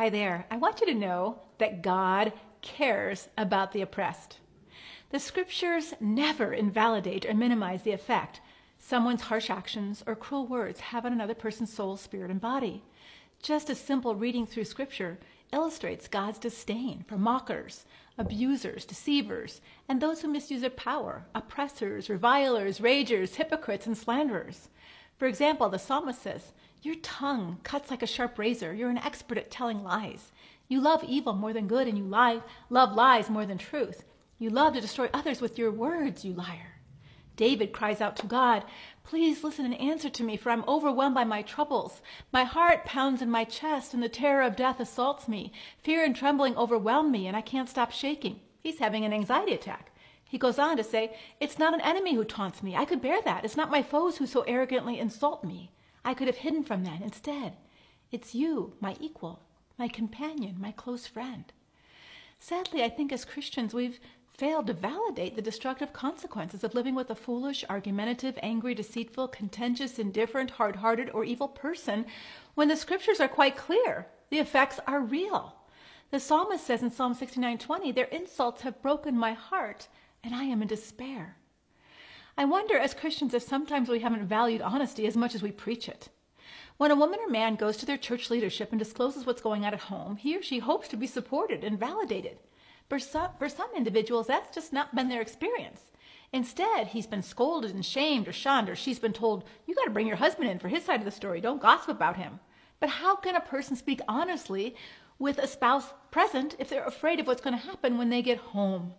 Hi there. I want you to know that God cares about the oppressed. The scriptures never invalidate or minimize the effect someone's harsh actions or cruel words have on another person's soul, spirit, and body. Just a simple reading through scripture illustrates God's disdain for mockers, abusers, deceivers, and those who misuse their power, oppressors, revilers, ragers, hypocrites, and slanderers. For example, the psalmist says, Your tongue cuts like a sharp razor. You're an expert at telling lies. You love evil more than good, and you lie, love lies more than truth. You love to destroy others with your words, you liar. David cries out to God, Please listen and answer to me, for I'm overwhelmed by my troubles. My heart pounds in my chest, and the terror of death assaults me. Fear and trembling overwhelm me, and I can't stop shaking. He's having an anxiety attack. He goes on to say, It's not an enemy who taunts me. I could bear that. It's not my foes who so arrogantly insult me. I could have hidden from that. Instead, it's you, my equal, my companion, my close friend. Sadly, I think as Christians, we've failed to validate the destructive consequences of living with a foolish, argumentative, angry, deceitful, contentious, indifferent, hard hearted, or evil person when the scriptures are quite clear. The effects are real. The psalmist says in Psalm 69:20, Their insults have broken my heart, and I am in despair. I wonder as Christians if sometimes we haven't valued honesty as much as we preach it. When a woman or man goes to their church leadership and discloses what's going on at home, he or she hopes to be supported and validated. For some, for some individuals, that's just not been their experience. Instead, he's been scolded and shamed or shunned, or she's been told, You got to bring your husband in for his side of the story. Don't gossip about him. But how can a person speak honestly with a spouse present if they're afraid of what's going to happen when they get home?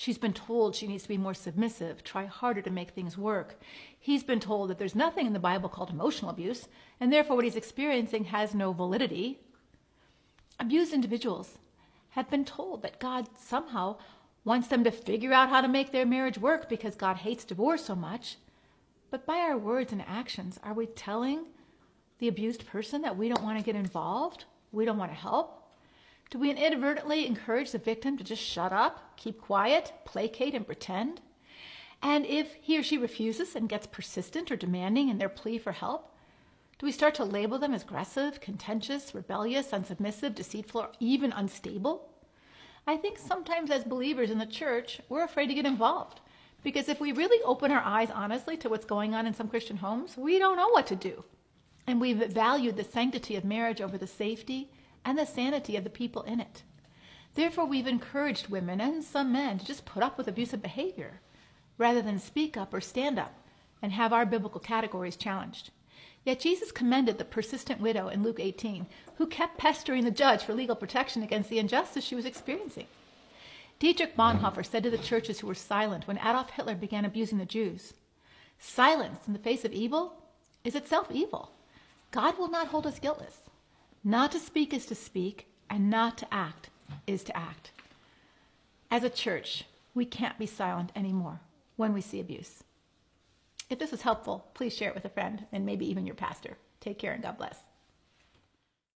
She's been told she needs to be more submissive, try harder to make things work. He's been told that there's nothing in the Bible called emotional abuse, and therefore what he's experiencing has no validity. Abused individuals have been told that God somehow wants them to figure out how to make their marriage work because God hates divorce so much. But by our words and actions, are we telling the abused person that we don't want to get involved? We don't want to help? Do we inadvertently encourage the victim to just shut up, keep quiet, placate, and pretend? And if he or she refuses and gets persistent or demanding in their plea for help, do we start to label them as aggressive, contentious, rebellious, unsubmissive, deceitful, or even unstable? I think sometimes as believers in the church, we're afraid to get involved. Because if we really open our eyes honestly to what's going on in some Christian homes, we don't know what to do. And we've valued the sanctity of marriage over the safety and the sanity of the people in it. Therefore, we've encouraged women and some men to just put up with abusive behavior rather than speak up or stand up and have our biblical categories challenged. Yet Jesus commended the persistent widow in Luke 18, who kept pestering the judge for legal protection against the injustice she was experiencing. Dietrich Bonhoeffer said to the churches who were silent when Adolf Hitler began abusing the Jews Silence in the face of evil is itself evil. God will not hold us guiltless. Not to speak is to speak, and not to act is to act. As a church, we can't be silent anymore when we see abuse. If this was helpful, please share it with a friend and maybe even your pastor. Take care and God bless.